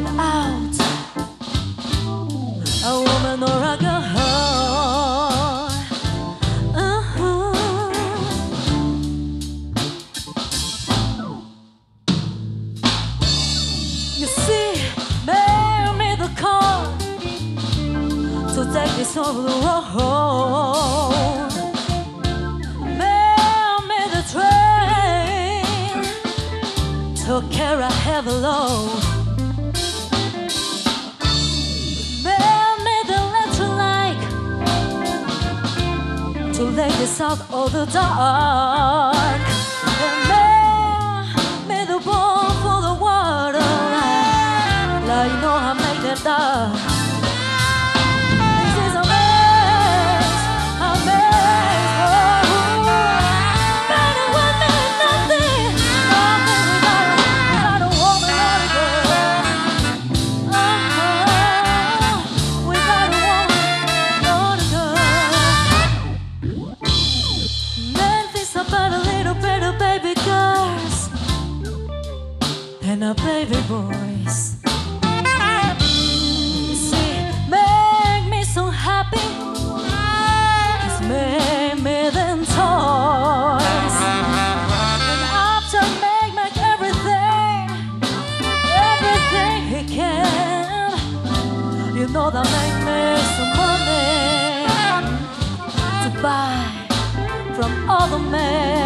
without a woman or a girl. To take this over the road. Bear me the train to carry a heavy load. Bear me the electrolyte to lay this out all the dark. And a baby. You see, make me so happy. It's made me them toys. And after make make everything, everything he can. You know that make me money to buy from other men.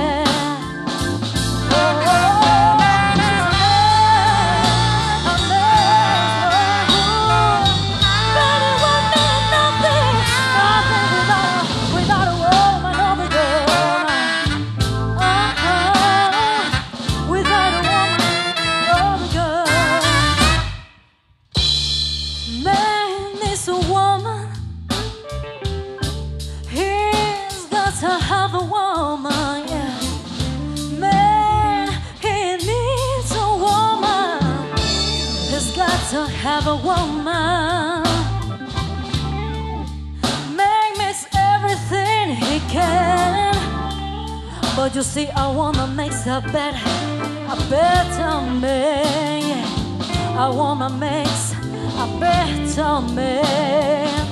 To have a woman. Man makes everything he can. But you see, I wanna make a better, a better man. Yeah. I wanna make a better man.